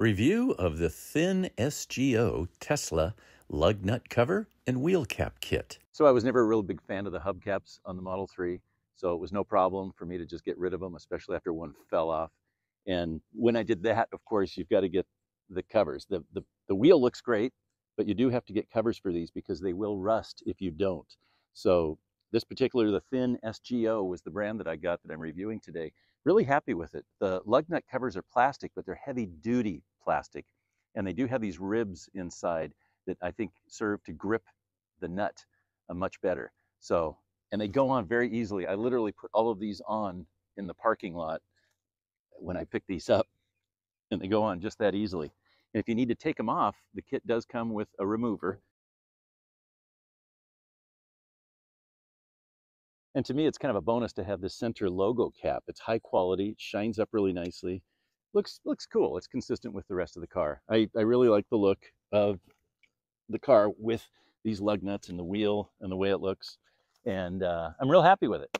Review of the ThinSGO Tesla lug nut cover and wheel cap kit. So I was never a real big fan of the hubcaps on the Model 3, so it was no problem for me to just get rid of them, especially after one fell off. And when I did that, of course, you've got to get the covers. The, the, the wheel looks great, but you do have to get covers for these because they will rust if you don't. So this particular, the ThinSGO was the brand that I got that I'm reviewing today. Really happy with it. The lug nut covers are plastic, but they're heavy duty plastic. And they do have these ribs inside that I think serve to grip the nut uh, much better. So, and they go on very easily. I literally put all of these on in the parking lot when I pick these up and they go on just that easily. And if you need to take them off, the kit does come with a remover. And to me, it's kind of a bonus to have this center logo cap. It's high quality, shines up really nicely looks looks cool. It's consistent with the rest of the car. I, I really like the look of the car with these lug nuts and the wheel and the way it looks. And uh, I'm real happy with it.